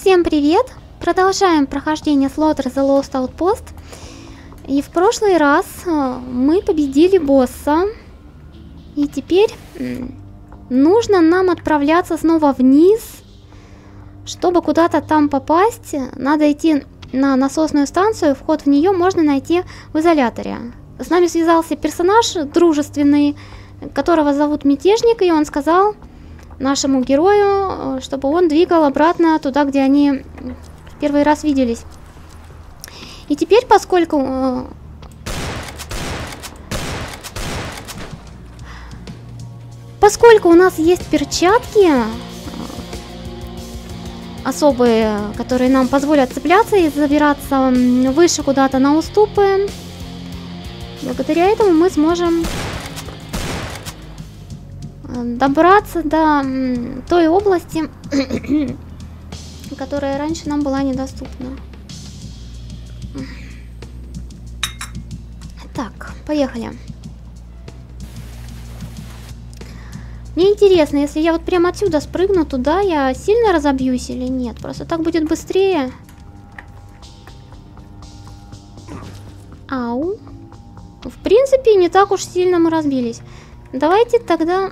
Всем привет! Продолжаем прохождение Slaughter the Lost Outpost. И в прошлый раз э, мы победили босса. И теперь нужно нам отправляться снова вниз. Чтобы куда-то там попасть, надо идти на насосную станцию. Вход в нее можно найти в изоляторе. С нами связался персонаж дружественный, которого зовут Мятежник, и он сказал нашему герою, э, чтобы он двигал обратно туда, где они в первый раз виделись. И теперь, поскольку... Э, поскольку у нас есть перчатки э, особые, которые нам позволят цепляться и забираться выше куда-то на уступы, благодаря этому мы сможем добраться до той области, которая раньше нам была недоступна. Так, поехали. Мне интересно, если я вот прямо отсюда спрыгну туда, я сильно разобьюсь или нет? Просто так будет быстрее. Ау. В принципе, не так уж сильно мы разбились. Давайте тогда...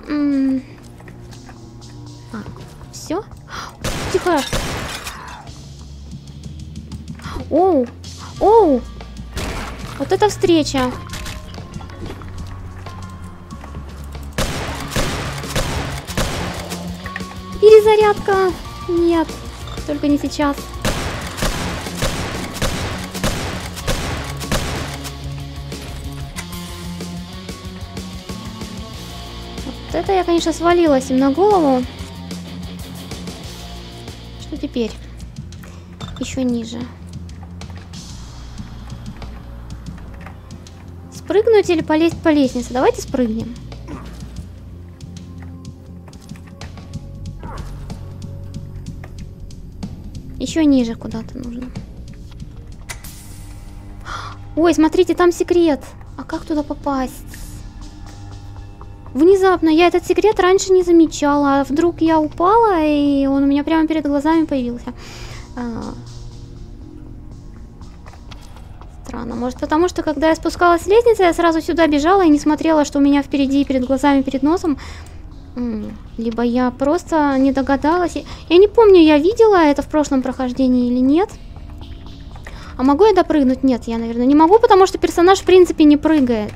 А, все? Тихо. Оу, оу. Вот эта встреча. Перезарядка. Нет, только не сейчас. Это я, конечно, свалилась им на голову. Что теперь? Еще ниже. Спрыгнуть или полезть по лестнице? Давайте спрыгнем. Еще ниже куда-то нужно. Ой, смотрите, там секрет. А как туда попасть? Внезапно я этот секрет раньше не замечала, а вдруг я упала, и он у меня прямо перед глазами появился. А... Странно, может потому что когда я спускалась с лестницы, я сразу сюда бежала и не смотрела, что у меня впереди, перед глазами, перед носом. Либо я просто не догадалась. Я не помню, я видела это в прошлом прохождении или нет. А могу я допрыгнуть? Нет, я, наверное, не могу, потому что персонаж в принципе не прыгает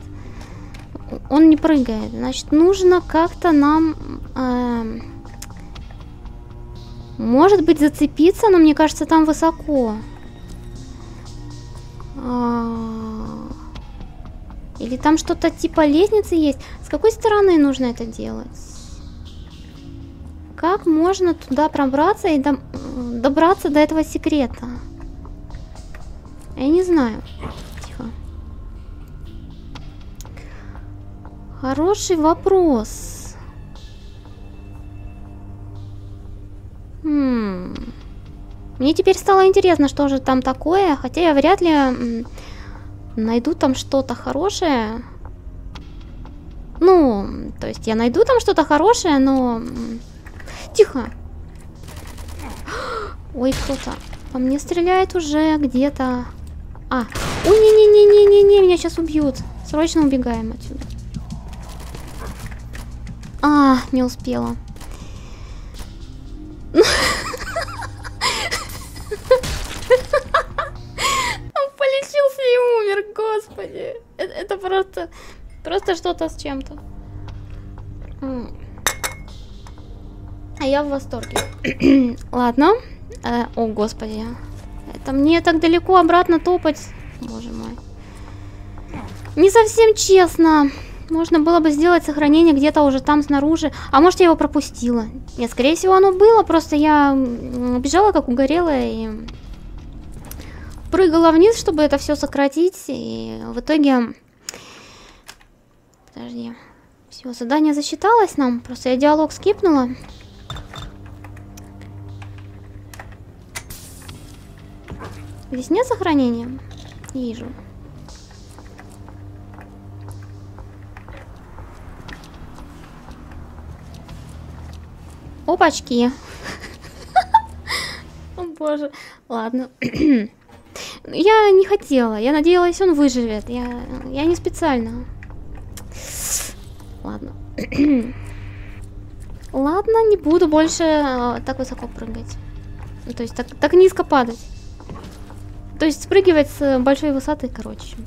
он не прыгает. Значит, нужно как-то нам... Э, может быть, зацепиться, но мне кажется, там высоко. А, или там что-то типа лестницы есть. С какой стороны нужно это делать? Как можно туда пробраться и до... добраться до этого секрета? Я не знаю. Хороший вопрос. Хм. Мне теперь стало интересно, что же там такое, хотя я вряд ли найду там что-то хорошее. Ну, то есть я найду там что-то хорошее, но... Тихо. Ой, кто-то по мне стреляет уже где-то. А, ой, не-не-не-не-не-не, меня сейчас убьют. Срочно убегаем отсюда. А, не успела. Он полечился и умер, господи. Это, это просто, просто что-то с чем-то. А я в восторге. Ладно. Э, о, господи. Это мне так далеко обратно топать. Боже мой. Не совсем честно. Можно было бы сделать сохранение где-то уже там снаружи. А может я его пропустила? Нет, скорее всего оно было, просто я бежала как угорелая и прыгала вниз, чтобы это все сократить. И в итоге... Подожди. Все, задание засчиталось нам. Просто я диалог скипнула. Здесь нет сохранения? Вижу. Опачки. О Боже, ладно. Я не хотела, я надеялась, он выживет. Я, я не специально. Ладно. Ладно, не буду больше э, так высоко прыгать. То есть так, так низко падать. То есть спрыгивать с большой высоты, короче.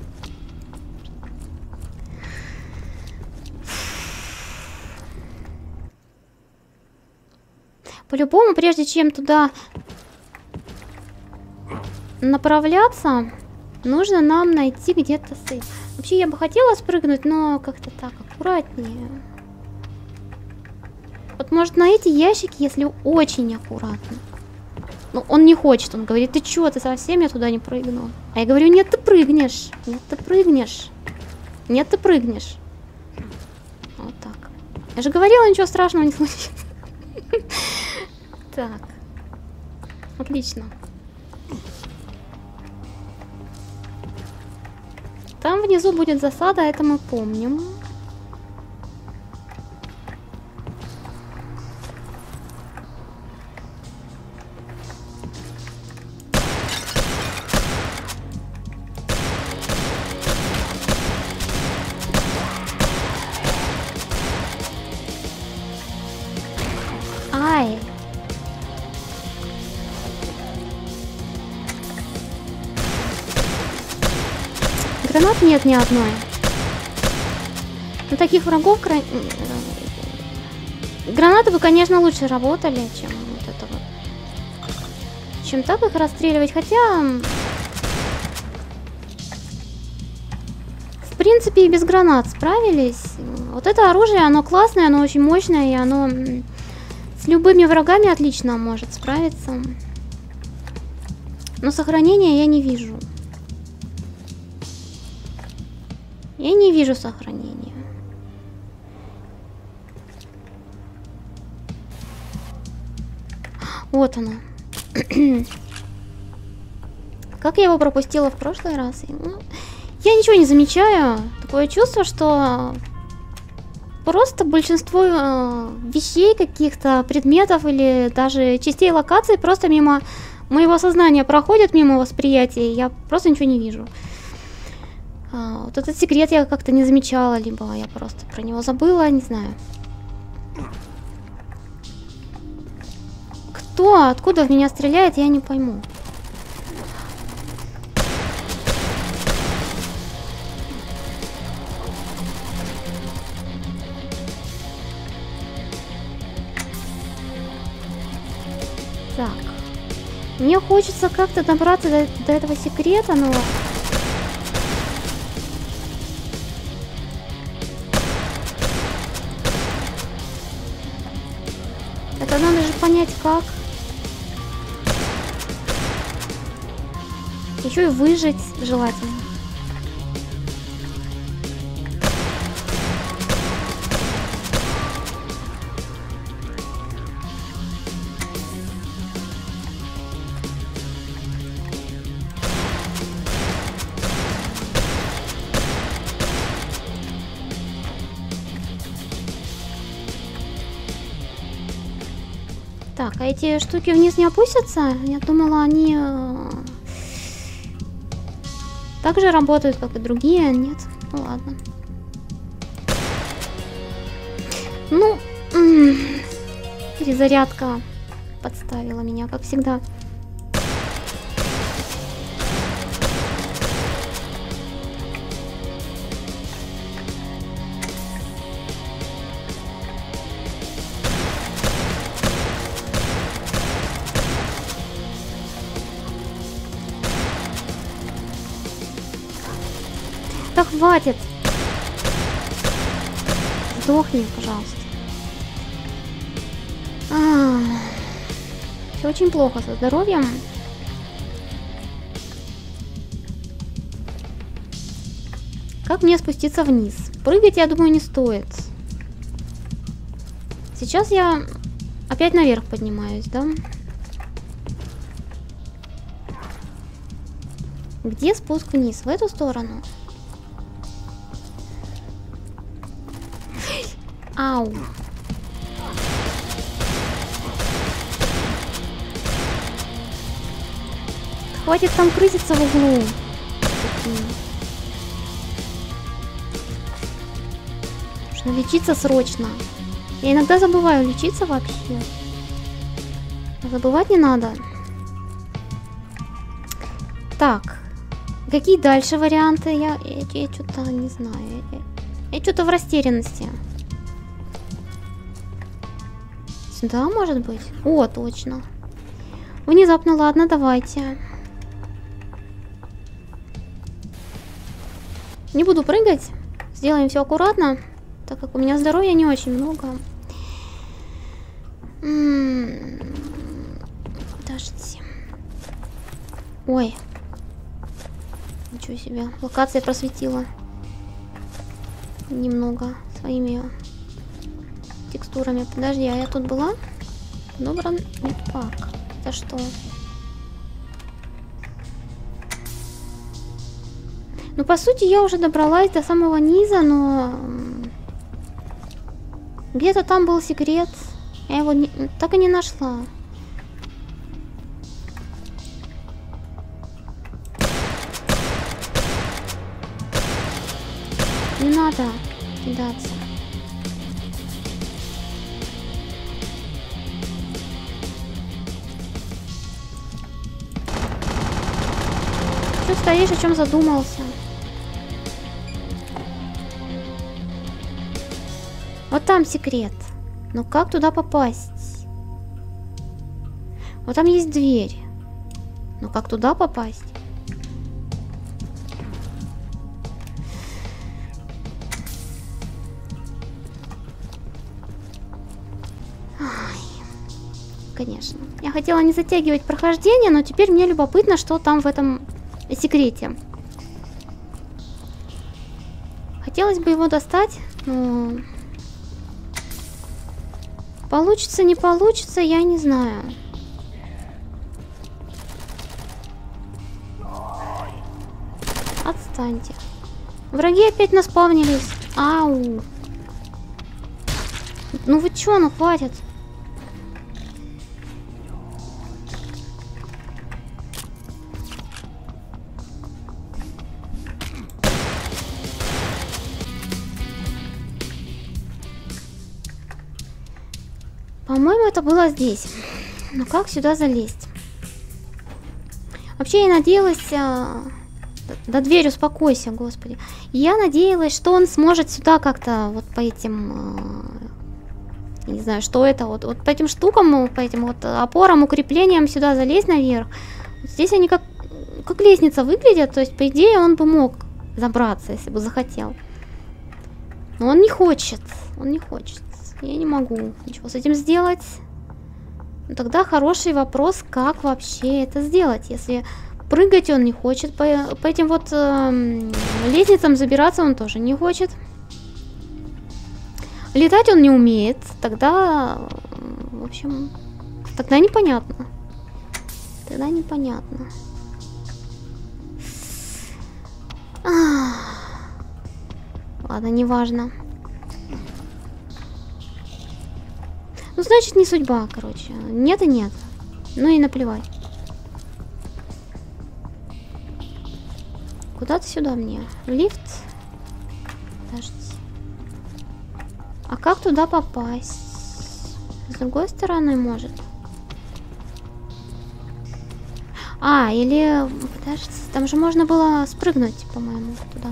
По-любому, прежде чем туда направляться, нужно нам найти где-то сейф. Вообще, я бы хотела спрыгнуть, но как-то так, аккуратнее. Вот может на эти ящики, если очень аккуратно. Ну, он не хочет, он говорит, ты чё, ты совсем я туда не прыгну? А я говорю, нет, ты прыгнешь, нет, ты прыгнешь, нет, ты прыгнешь. Вот так. Я же говорила, ничего страшного не случится. Так. Отлично. Там внизу будет засада, это мы помним. Гранат нет ни одной. На таких врагов кра... Гранаты бы, конечно, лучше работали, чем вот это вот. Чем так их расстреливать, хотя... В принципе, и без гранат справились. Вот это оружие, оно классное, оно очень мощное, и оно с любыми врагами отлично может справиться. Но сохранения я не вижу. Я не вижу сохранения. Вот она. как я его пропустила в прошлый раз? Ну, я ничего не замечаю. Такое чувство, что просто большинство э, вещей, каких-то предметов или даже частей локации просто мимо моего сознания проходят, мимо восприятия. Я просто ничего не вижу. А, вот этот секрет я как-то не замечала, либо я просто про него забыла, не знаю. Кто, откуда в меня стреляет, я не пойму. Так. Мне хочется как-то добраться до, до этого секрета, но... Еще и выжить желательно. Так, а эти штуки вниз не опустятся? Я думала, они э, так же работают, как и другие. Нет, ну ладно. Ну, перезарядка подставила меня, как всегда. Хватит! Сдохни, пожалуйста. А, все очень плохо со здоровьем. Как мне спуститься вниз? Прыгать, я думаю, не стоит. Сейчас я опять наверх поднимаюсь, да? Где спуск вниз? В эту сторону? Ау. Хватит там крыситься в углу. Нужно лечиться срочно. Я иногда забываю лечиться вообще. Забывать не надо. Так. Какие дальше варианты? Я, я, я что-то не знаю. Я, я что-то в растерянности. Сюда, может быть? О, точно. Внезапно, ладно, давайте. Не буду прыгать. Сделаем все аккуратно, так как у меня здоровья не очень много. Подождите. Ой. Ничего себе. Локация просветила. Немного своими текстурами. Подожди, а я тут была? Добран медпак. Это что? Ну, по сути, я уже добралась до самого низа, но... Где-то там был секрет. Я его не... так и не нашла. Не надо кидаться. Стоишь, о чем задумался? Вот там секрет. Но как туда попасть? Вот там есть дверь. Но как туда попасть? конечно. Я хотела не затягивать прохождение, но теперь мне любопытно, что там в этом секрете. Хотелось бы его достать, но... Получится, не получится, я не знаю. Отстаньте. Враги опять наспавнились. Ау. Ну вы чё, ну хватит. Это было здесь. Но как сюда залезть? Вообще, я надеялась... А... Да дверь, успокойся, господи. Я надеялась, что он сможет сюда как-то вот по этим... А... Не знаю, что это. Вот, вот по этим штукам, по этим вот опорам, укреплениям сюда залезть наверх. Вот здесь они как, как лестница выглядят. То есть, по идее, он бы мог забраться, если бы захотел. Но он не хочет. Он не хочет. Я не могу ничего с этим сделать. Ну, тогда хороший вопрос, как вообще это сделать, если прыгать он не хочет, по, по этим вот э, лестницам забираться он тоже не хочет. Летать он не умеет, тогда, в общем, тогда непонятно. Тогда непонятно. Ладно, неважно. Ну, значит, не судьба, короче. Нет и нет. Ну и наплевать. Куда-то сюда мне. Лифт. Подождите. А как туда попасть? С другой стороны, может. А, или... Подождите, там же можно было спрыгнуть, по-моему, туда.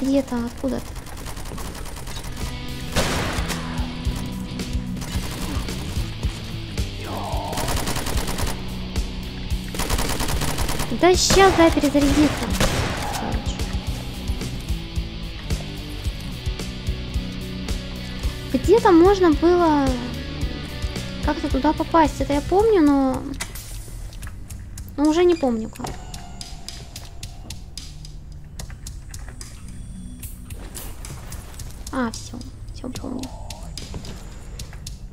Где-то, откуда-то. Да сейчас, дай перезарядиться. Где-то можно было как-то туда попасть. Это я помню, но... Но уже не помню как. А, все, все помню.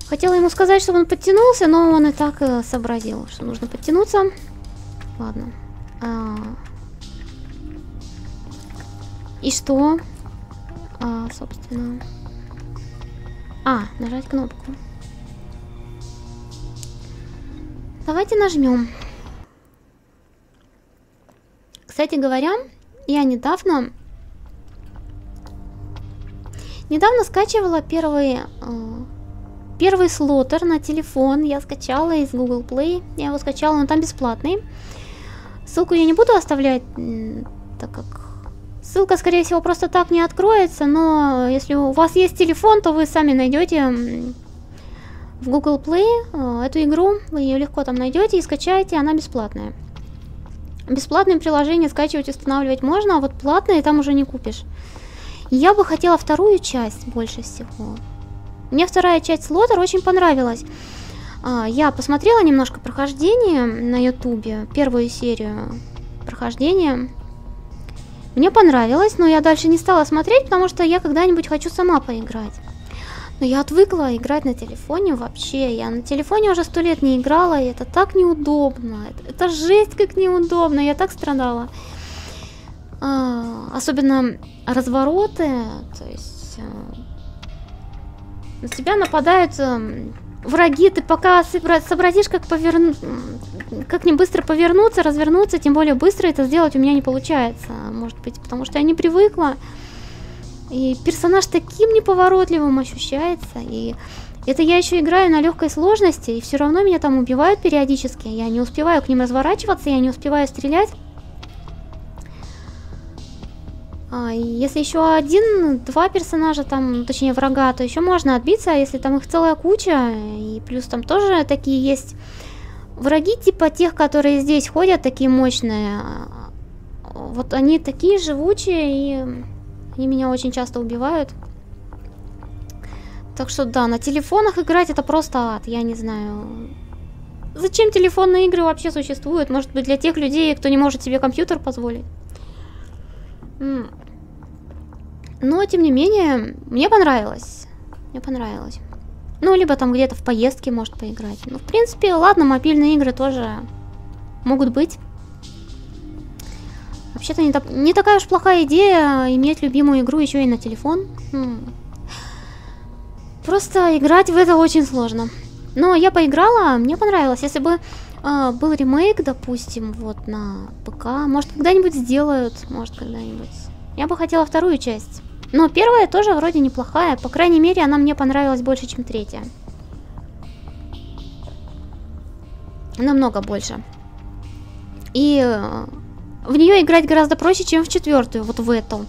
Хотела ему сказать, чтобы он подтянулся, но он и так э, сообразил, что нужно подтянуться. Ладно. А... И что? а, собственно... А, нажать кнопку. Давайте нажмем. Кстати говоря, я недавно... Недавно скачивала первый... Э, первый слотер на телефон. Я скачала из Google Play. Я его скачала, но там бесплатный. Ссылку я не буду оставлять, так как ссылка, скорее всего, просто так не откроется, но если у вас есть телефон, то вы сами найдете в Google Play э, эту игру, вы ее легко там найдете и скачаете, она бесплатная. Бесплатные приложения скачивать, устанавливать можно, а вот платные там уже не купишь. Я бы хотела вторую часть больше всего. Мне вторая часть Слотер очень понравилась. А, я посмотрела немножко прохождение на ютубе, первую серию прохождения. Мне понравилось, но я дальше не стала смотреть, потому что я когда-нибудь хочу сама поиграть. Но я отвыкла играть на телефоне вообще. Я на телефоне уже сто лет не играла, и это так неудобно. Это, это жесть как неудобно, я так страдала. А, особенно развороты, то есть а, на тебя нападают а, враги, ты пока сообразишь, как поверну... как не быстро повернуться, развернуться, тем более быстро это сделать у меня не получается, может быть, потому что я не привыкла. И персонаж таким неповоротливым ощущается, и это я еще играю на легкой сложности, и все равно меня там убивают периодически, я не успеваю к ним разворачиваться, я не успеваю стрелять. А, если еще один-два персонажа там, точнее врага, то еще можно отбиться, а если там их целая куча, и плюс там тоже такие есть враги, типа тех, которые здесь ходят, такие мощные, вот они такие живучие, и они меня очень часто убивают. Так что да, на телефонах играть это просто ад, я не знаю. Зачем телефонные игры вообще существуют? Может быть для тех людей, кто не может себе компьютер позволить? Но, тем не менее, мне понравилось. Мне понравилось. Ну, либо там где-то в поездке может поиграть. Ну, в принципе, ладно, мобильные игры тоже могут быть. Вообще-то не, так, не такая уж плохая идея иметь любимую игру еще и на телефон. Хм. Просто играть в это очень сложно. Но я поиграла, мне понравилось. Если бы э, был ремейк, допустим, вот на ПК, может когда-нибудь сделают, может когда-нибудь. Я бы хотела вторую часть. Но первая тоже вроде неплохая. По крайней мере, она мне понравилась больше, чем третья. Намного больше. И э, в нее играть гораздо проще, чем в четвертую, вот в эту.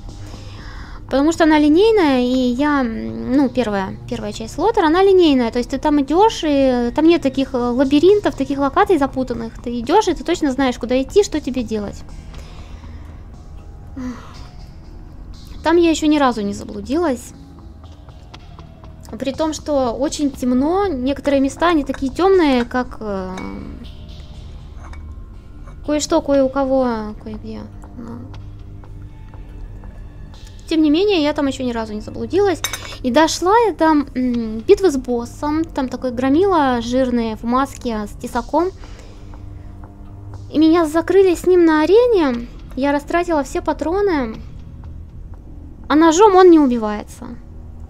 Потому что она линейная, и я, ну, первая, первая часть слотер, она линейная, то есть ты там идешь, и там нет таких э, лабиринтов, таких локаций запутанных. Ты идешь, и ты точно знаешь, куда идти, что тебе делать. Там я еще ни разу не заблудилась. При том, что очень темно, некоторые места, они такие темные, как... Э, кое-что, кое у кого, кое-где. Но... Тем не менее, я там еще ни разу не заблудилась. И дошла я там битвы с боссом. Там такой громила жирный в маске с тесаком. И меня закрыли с ним на арене. Я растратила все патроны. А ножом он не убивается.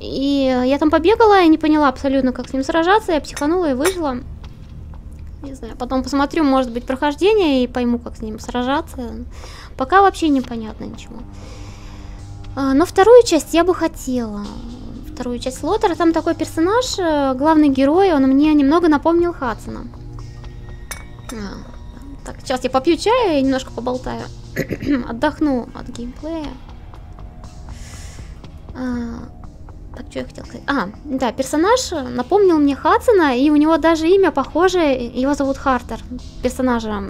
И я там побегала, и не поняла абсолютно, как с ним сражаться. Я психанула и выжила. Не знаю, потом посмотрю, может быть, прохождение и пойму, как с ним сражаться. Пока вообще непонятно ничего. А, но вторую часть я бы хотела. Вторую часть Лотера. Там такой персонаж, э, главный герой, он мне немного напомнил Хадсона. А, так, сейчас я попью чая и немножко поболтаю. Отдохну от геймплея. А, так, что я хотела сказать? А, да, персонаж напомнил мне Хадсона, и у него даже имя похоже, его зовут Хартер, персонажа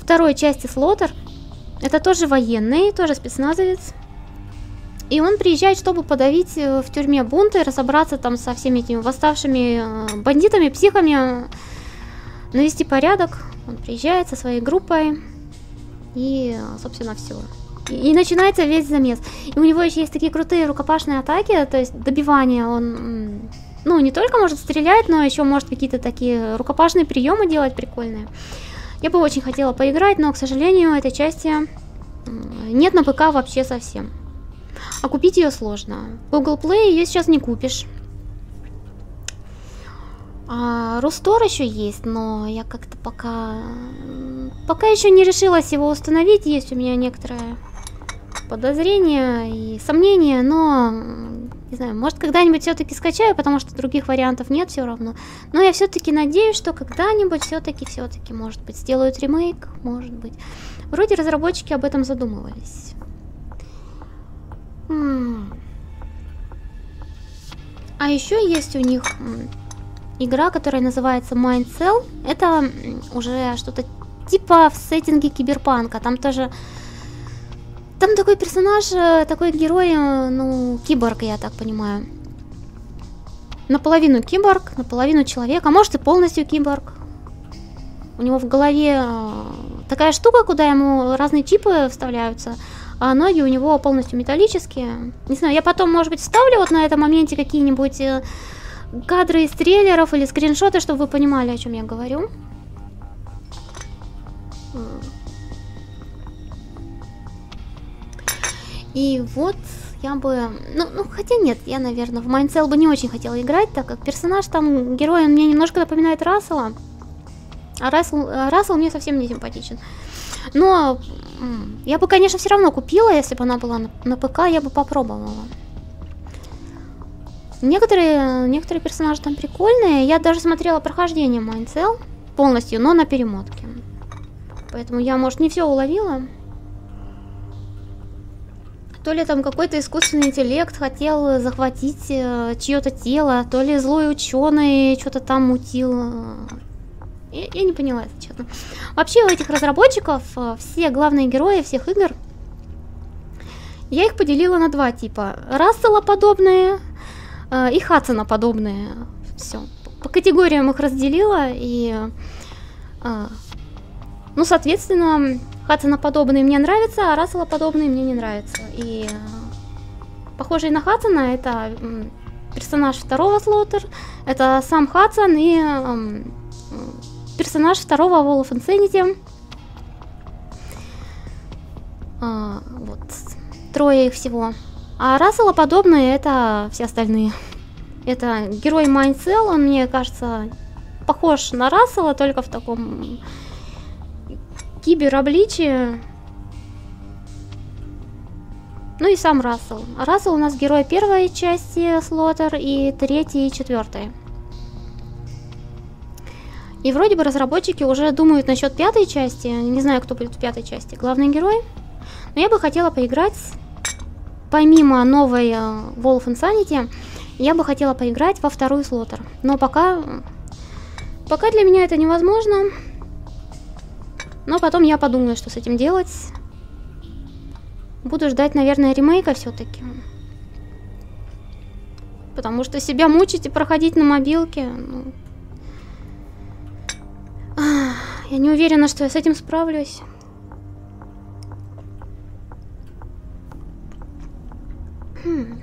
второй части Слотер. Это тоже военный, тоже спецназовец. И он приезжает, чтобы подавить э, в тюрьме бунты, разобраться там со всеми этими восставшими э, бандитами, психами, навести порядок. Он приезжает со своей группой и, собственно, все. И, начинается весь замес. И у него еще есть такие крутые рукопашные атаки, то есть добивание. Он, ну, не только может стрелять, но еще может какие-то такие рукопашные приемы делать прикольные. Я бы очень хотела поиграть, но, к сожалению, этой части нет на ПК вообще совсем. А купить ее сложно. Google Play ее сейчас не купишь. А, Рустор еще есть, но я как-то пока... Пока еще не решилась его установить. Есть у меня некоторые подозрения и сомнения, но... Не знаю, может когда-нибудь все-таки скачаю, потому что других вариантов нет все равно. Но я все-таки надеюсь, что когда-нибудь все-таки, все-таки, может быть, сделают ремейк, может быть. Вроде разработчики об этом задумывались. А еще есть у них игра, которая называется Mind Cell. Это уже что-то типа в сеттинге киберпанка. Там тоже... Там такой персонаж, э, такой герой, э, ну, киборг, я так понимаю. Наполовину киборг, наполовину человек, а может и полностью киборг. У него в голове э, такая штука, куда ему разные чипы вставляются, а ноги у него полностью металлические. Не знаю, я потом, может быть, вставлю вот на этом моменте какие-нибудь кадры из трейлеров или скриншоты, чтобы вы понимали, о чем я говорю. И вот я бы... Ну, ну, хотя нет, я, наверное, в Майнцел бы не очень хотела играть, так как персонаж там, герой, он мне немножко напоминает Рассела. А Рассел, Рассел мне совсем не симпатичен. Но я бы, конечно, все равно купила, если бы она была на, на ПК, я бы попробовала. Некоторые, некоторые персонажи там прикольные. Я даже смотрела прохождение Майнцел полностью, но на перемотке. Поэтому я, может, не все уловила. То ли там какой-то искусственный интеллект хотел захватить э, чье-то тело, то ли злой ученый что-то там мутил. Я, я не поняла, если честно. Вообще у этих разработчиков э, все главные герои всех игр, я их поделила на два типа. Рассела подобные Э, и Хадсона подобные. Все. По категориям их разделила и... Ну, соответственно, Хадсона подобные мне нравятся, а Рассела подобные мне не нравятся. И э, похожий на Хадсона это персонаж второго Слотер, это сам Хадсон и персонаж второго Wall of Insanity. вот, трое их всего. А Рассела подобные это все остальные. Это герой Майнцел, он мне кажется похож на Рассела, только в таком киберобличии. Ну и сам Рассел. Рассел у нас герой первой части Слотер и третьей и четвертой. И вроде бы разработчики уже думают насчет пятой части. Не знаю, кто будет в пятой части. Главный герой. Но я бы хотела поиграть помимо новой uh, Wolf Insanity, я бы хотела поиграть во вторую слотер. Но пока... Пока для меня это невозможно. Но потом я подумаю, что с этим делать. Буду ждать, наверное, ремейка все-таки. Потому что себя мучить и проходить на мобилке... Ну... Я не уверена, что я с этим справлюсь. Хм.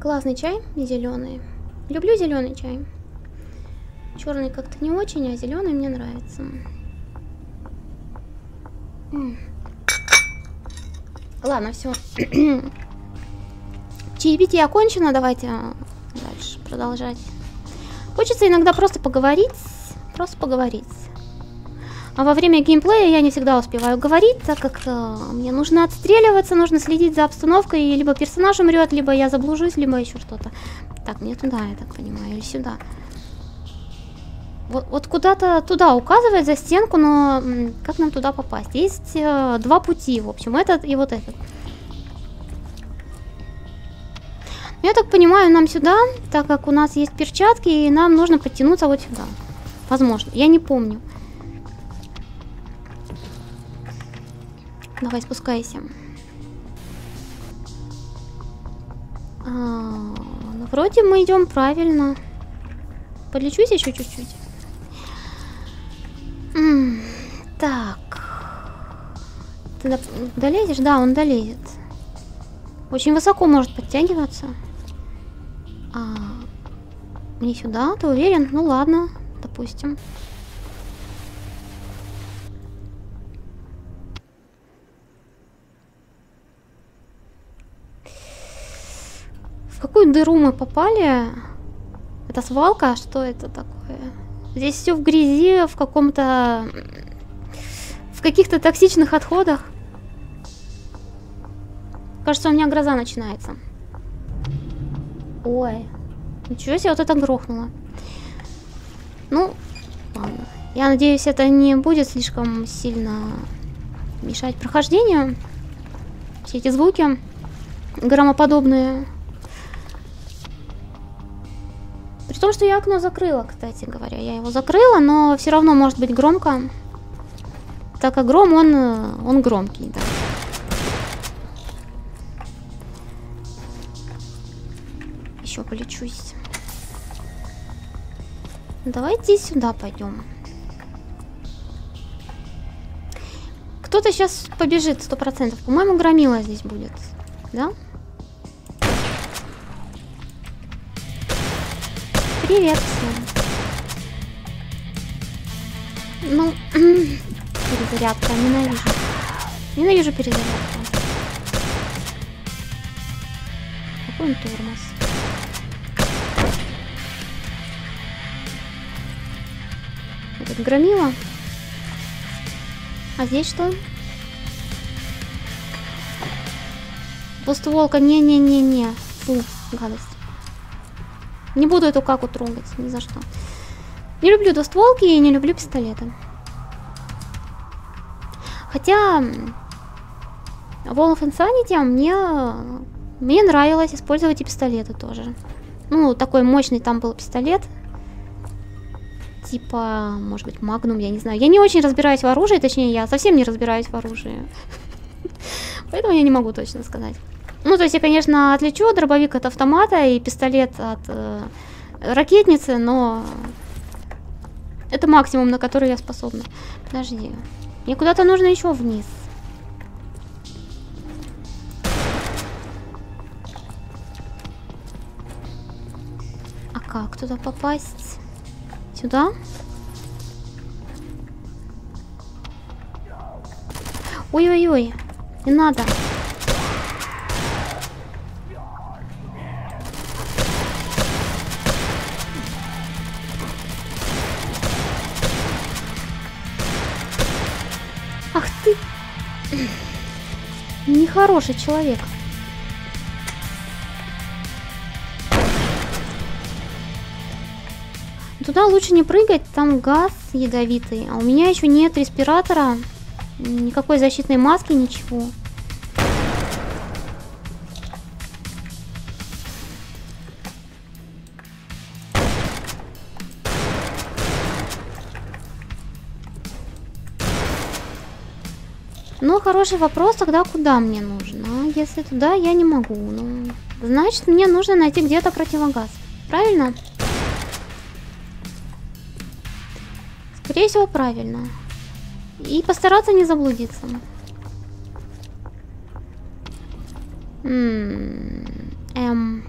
Классный чай, зеленый. Люблю зеленый чай. Черный как-то не очень, а зеленый мне нравится. Ладно, все. Чаепитие окончено, давайте дальше продолжать. Хочется иногда просто поговорить, просто поговорить. А во время геймплея я не всегда успеваю говорить, так как э, мне нужно отстреливаться, нужно следить за обстановкой, и либо персонаж умрет, либо я заблужусь, либо еще что-то. Так, мне туда, я так понимаю, или сюда. Вот, вот куда-то туда указывает за стенку, но как нам туда попасть? Есть э, два пути, в общем, этот и вот этот. Я так понимаю, нам сюда, так как у нас есть перчатки, и нам нужно подтянуться вот сюда. Возможно, я не помню. Давай, спускайся. А, ну, вроде мы идем правильно. Подлечусь еще чуть-чуть. Ты долезешь? Да, он долезет. Очень высоко может подтягиваться. А, мне сюда? Ты уверен? Ну ладно, допустим. В какую дыру мы попали? Это свалка? Что это такое? Здесь все в грязи, в каком-то... В каких-то токсичных отходах. Кажется, у меня гроза начинается. Ой. Ничего себе, вот это грохнуло. Ну, ладно. Я надеюсь, это не будет слишком сильно мешать прохождению. Все эти звуки громоподобные. При том, что я окно закрыла, кстати говоря. Я его закрыла, но все равно может быть громко. Так как гром, он, он громкий, да. Полечусь. Давайте сюда пойдем. Кто-то сейчас побежит, сто процентов. По-моему, громила здесь будет. Да? Привет всем. Ну, перезарядка, ненавижу. Ненавижу перезарядку. Какой он тормоз. Громила. А здесь что? Двустволка, не-не-не-не. Фу, гадость. Не буду эту каку трогать, ни за что. Не люблю двустволки и не люблю пистолеты. Хотя... Of Insanity мне... Мне нравилось использовать и пистолеты тоже. Ну, такой мощный там был пистолет типа, может быть, магнум, я не знаю. Я не очень разбираюсь в оружии, точнее, я совсем не разбираюсь в оружии. Поэтому я не могу точно сказать. Ну, то есть я, конечно, отличу дробовик от автомата и пистолет от э, ракетницы, но это максимум, на который я способна. Подожди. Мне куда-то нужно еще вниз. А как туда попасть? Сюда? Ой-ой-ой, не надо. Ах ты! Нехороший человек. Туда лучше не прыгать, там газ ядовитый. А у меня еще нет респиратора, никакой защитной маски, ничего. Ну, хороший вопрос, тогда куда мне нужно? Если туда, я не могу. Ну, значит, мне нужно найти где-то противогаз. Правильно? Скорее всего, правильно. И постараться не заблудиться. Эм.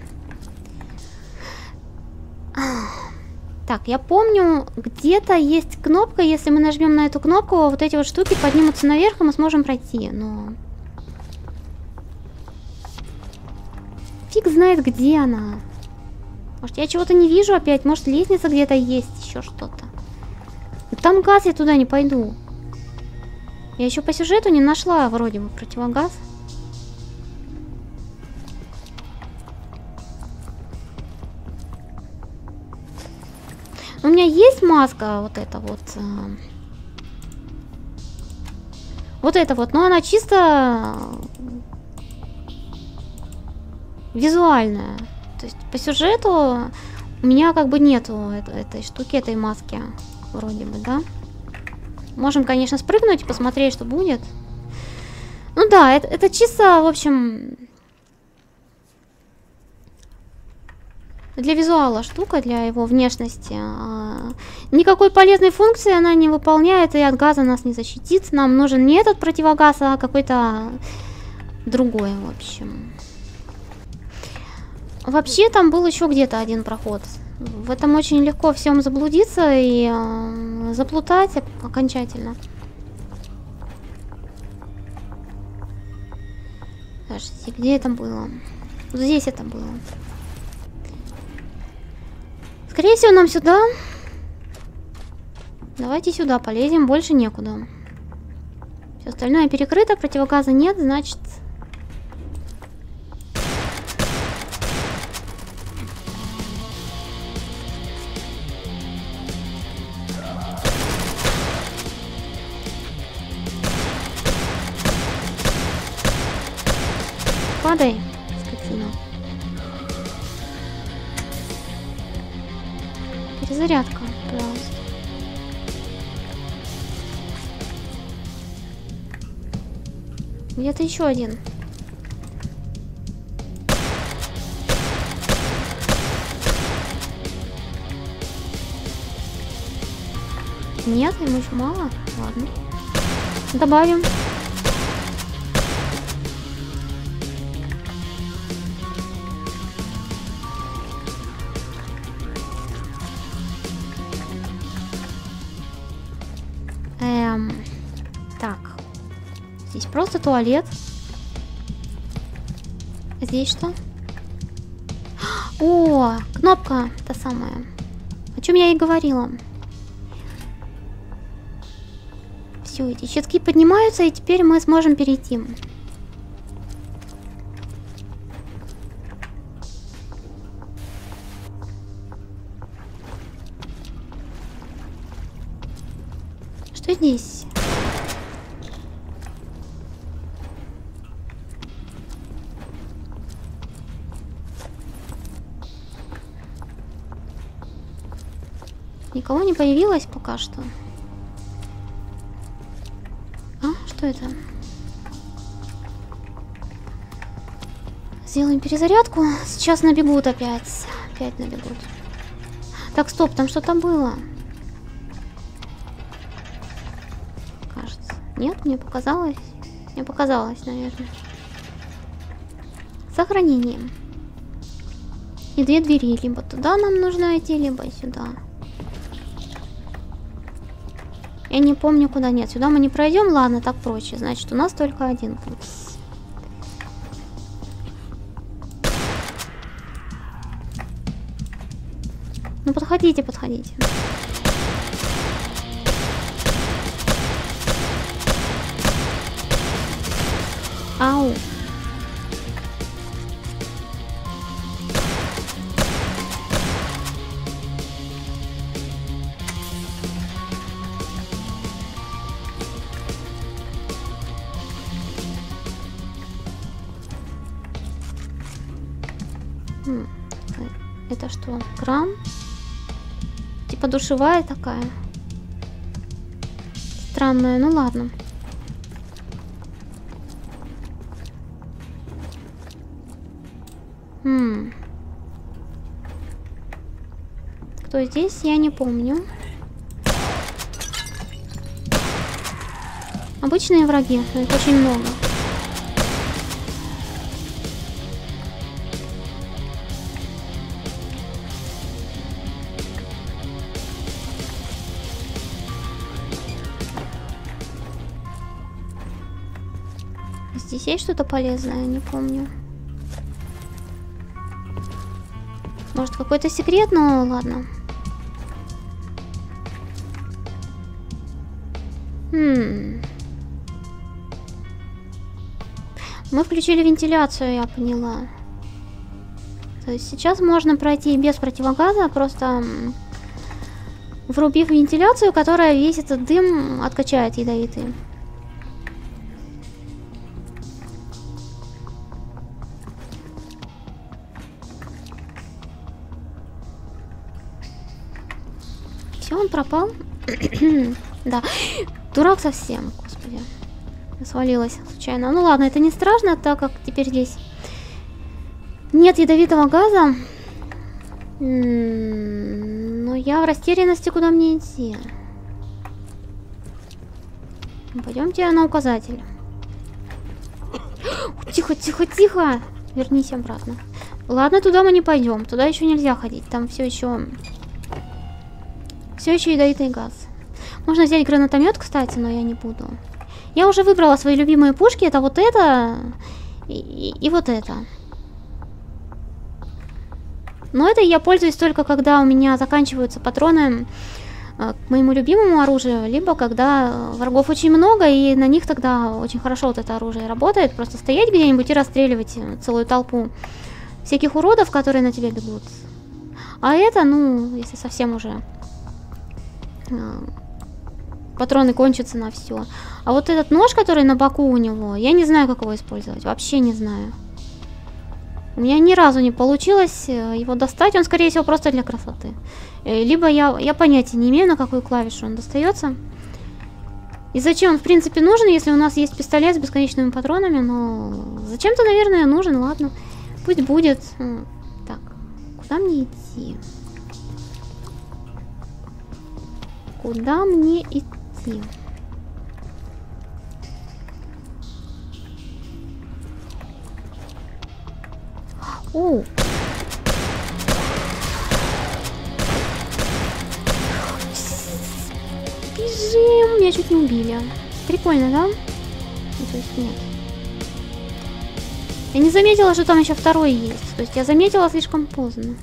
Так, я помню, где-то есть кнопка, если мы нажмем на эту кнопку, вот эти вот штуки поднимутся наверх, и мы сможем пройти, но... Фиг знает, где она. Может, я чего-то не вижу опять, может, лестница где-то есть, еще что-то. Там газ, я туда не пойду. Я еще по сюжету не нашла вроде бы противогаз. У меня есть маска вот эта вот. Э, вот эта вот, но она чисто визуальная. То есть по сюжету у меня как бы нету этой штуки, этой маски. Вроде бы, да? Можем, конечно, спрыгнуть и посмотреть, что будет. Ну да, это, это чисто, в общем... Для визуала штука, для его внешности. А, никакой полезной функции она не выполняет, и от газа нас не защитит. Нам нужен не этот противогаз, а какой-то другой, в общем. Вообще там был еще где-то один проход. В этом очень легко всем заблудиться и э, заплутать окончательно. Подождите, где это было? Здесь это было. Скорее всего, нам сюда. Давайте сюда полезем, больше некуда. Все остальное перекрыто, противогаза нет, значит, Перезарядка, пожалуйста. Где-то еще один. Нет, ему еще мало. Ладно. Добавим. Просто туалет. Здесь что? О, кнопка та самая. О чем я и говорила. Все, эти щитки поднимаются, и теперь мы сможем перейти. Никого не появилось пока что. А, что это? Сделаем перезарядку. Сейчас набегут опять. Опять набегут. Так, стоп, там что-то было. Кажется. Нет, мне показалось. Мне показалось, наверное. Сохранение. И две двери. Либо туда нам нужно идти, либо сюда. Я не помню, куда нет. Сюда мы не пройдем. Ладно, так проще. Значит, у нас только один путь. Ну, подходите, подходите. Ау. Это что, кран? Типа душевая такая. Странная, ну ладно. М. Кто здесь, я не помню. Обычные враги, но их очень много. Есть что-то полезное, не помню. Может какой-то секрет, но ладно. Хм. Мы включили вентиляцию, я поняла. То есть сейчас можно пройти без противогаза, просто врубив вентиляцию, которая весь этот дым откачает ядовитый. Все, он пропал. да. Дурак совсем, господи. Свалилась случайно. Ну ладно, это не страшно, так как теперь здесь нет ядовитого газа. Но я в растерянности, куда мне идти. Пойдемте на указатель. Тихо, тихо, тихо. Вернись обратно. Ладно, туда мы не пойдем. Туда еще нельзя ходить. Там все еще все еще ядовитый газ. Можно взять гранатомет, кстати, но я не буду. Я уже выбрала свои любимые пушки. Это вот это и, и- и вот это. Но это я пользуюсь только когда у меня заканчиваются патроны э, к моему любимому оружию, либо когда врагов очень много, и на них тогда очень хорошо вот это оружие работает. Просто стоять где-нибудь и расстреливать целую толпу всяких уродов, которые на тебя бегут. А это, ну, если совсем уже патроны кончатся на все. А вот этот нож, который на боку у него, я не знаю, как его использовать. Вообще не знаю. У меня ни разу не получилось э, его достать. Он, скорее всего, просто для красоты. Э, либо я, я понятия не имею, на какую клавишу он достается. И зачем он, в принципе, нужен, если у нас есть пистолет с бесконечными патронами, но зачем-то, наверное, нужен, ладно. Пусть будет. Так, куда мне идти? Куда мне идти? О! Бежим! Меня чуть не убили. Прикольно, да? Ну, то есть нет. Я не заметила, что там еще второй есть. То есть я заметила слишком поздно.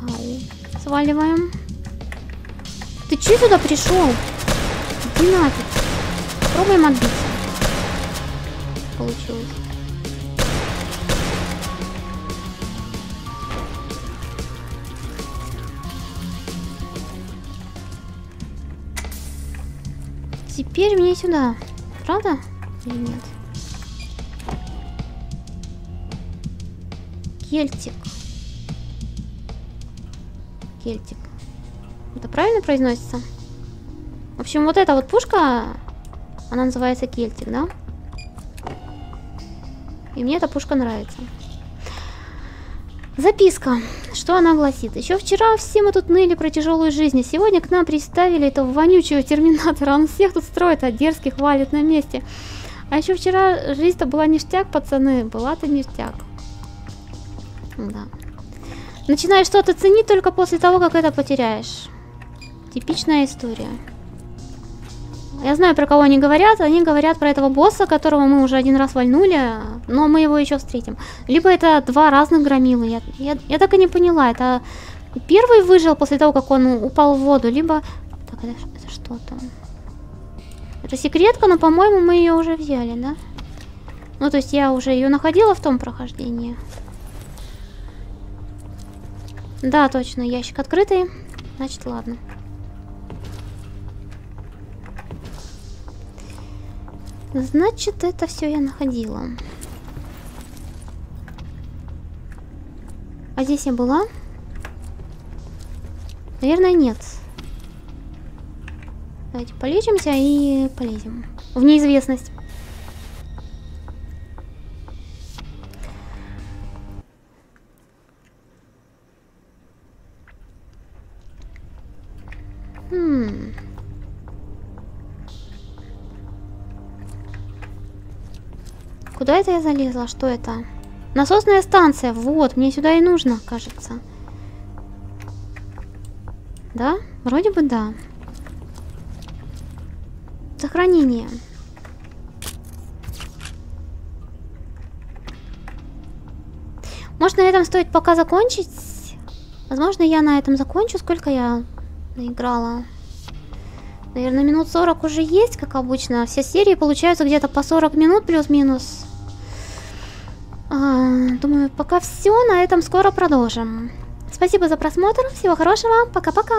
Ау. Сваливаем. Ты че сюда пришел? Иди нафиг. Пробуем отбиться. Получилось. Теперь мне сюда. Правда? Или нет? Кельтик. Кельтик. Это правильно произносится? В общем, вот эта вот пушка, она называется Кельтик, да? И мне эта пушка нравится. Записка. Что она гласит? Еще вчера все мы тут ныли про тяжелую жизнь, а сегодня к нам представили этого вонючего терминатора. Он всех тут строит, а дерзких валит на месте. А еще вчера жизнь-то была ништяк, пацаны. Была-то ништяк. Да. Начинаешь что-то ценить только после того, как это потеряешь. Типичная история. Я знаю, про кого они говорят. Они говорят про этого босса, которого мы уже один раз вальнули, но мы его еще встретим. Либо это два разных громилы. Я, я, я так и не поняла. Это первый выжил после того, как он упал в воду, либо... Так, это, это что там? Это секретка, но, по-моему, мы ее уже взяли, да? Ну, то есть я уже ее находила в том прохождении. Да, точно, ящик открытый. Значит, ладно. Значит, это все я находила. А здесь я была? Наверное, нет. Давайте полечимся и полезем. В неизвестность. Я залезла? Что это? Насосная станция. Вот, мне сюда и нужно, кажется. Да? Вроде бы да. Сохранение. Может, на этом стоит пока закончить? Возможно, я на этом закончу. Сколько я наиграла. Наверное, минут 40 уже есть, как обычно. Все серии получаются где-то по 40 минут плюс-минус. Думаю, пока все. На этом скоро продолжим. Спасибо за просмотр. Всего хорошего. Пока-пока.